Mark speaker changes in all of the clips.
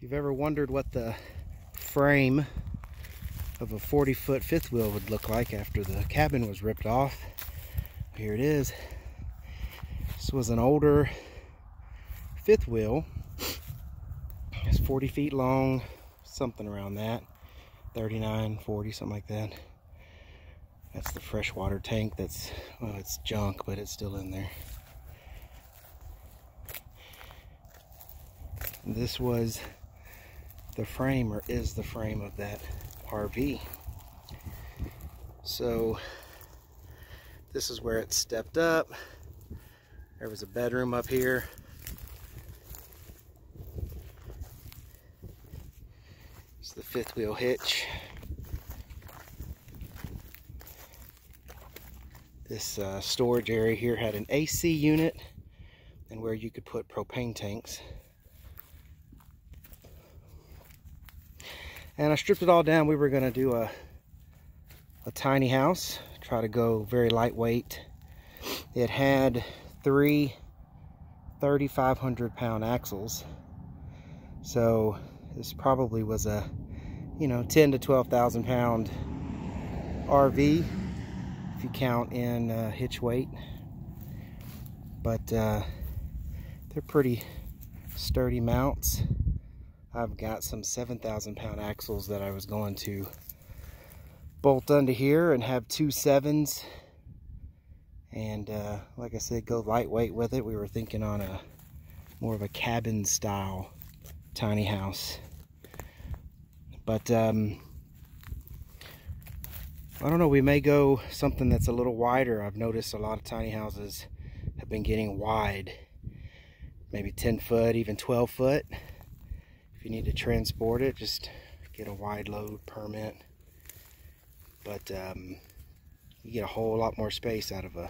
Speaker 1: If you've ever wondered what the frame of a 40 foot fifth wheel would look like after the cabin was ripped off, here it is. This was an older fifth wheel. It's 40 feet long, something around that. 39, 40, something like that. That's the freshwater tank that's, well, it's junk, but it's still in there. This was the frame or is the frame of that RV. So this is where it stepped up. There was a bedroom up here. It's the fifth wheel hitch. This uh, storage area here had an AC unit and where you could put propane tanks. And I stripped it all down. We were going to do a, a tiny house, try to go very lightweight. It had three 3,500 pound axles. So this probably was a, you know, 10 to 12,000 pound RV if you count in uh, hitch weight. But uh, they're pretty sturdy mounts. I've got some 7,000 pound axles that I was going to bolt under here and have two sevens. And uh, like I said, go lightweight with it. We were thinking on a more of a cabin style tiny house. But um, I don't know, we may go something that's a little wider. I've noticed a lot of tiny houses have been getting wide. Maybe 10 foot, even 12 foot. If you need to transport it, just get a wide load permit. But um, you get a whole lot more space out of a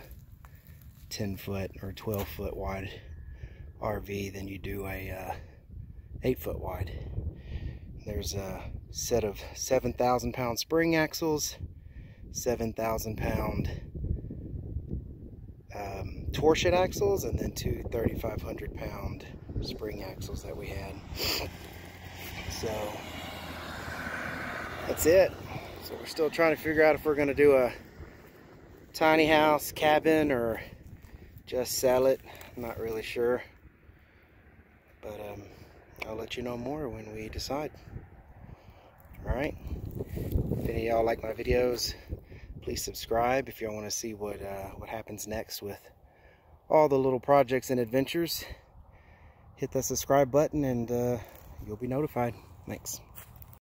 Speaker 1: 10 foot or 12 foot wide RV than you do a uh, 8 foot wide. There's a set of 7,000 pound spring axles, 7,000 pound um, torsion axles, and then two 3,500 pound spring axles that we had. So that's it. So we're still trying to figure out if we're going to do a tiny house, cabin, or just sell it. I'm not really sure. But um, I'll let you know more when we decide. Alright? If any of y'all like my videos, please subscribe if y'all want to see what, uh, what happens next with all the little projects and adventures. Hit that subscribe button and uh, you'll be notified. Thanks.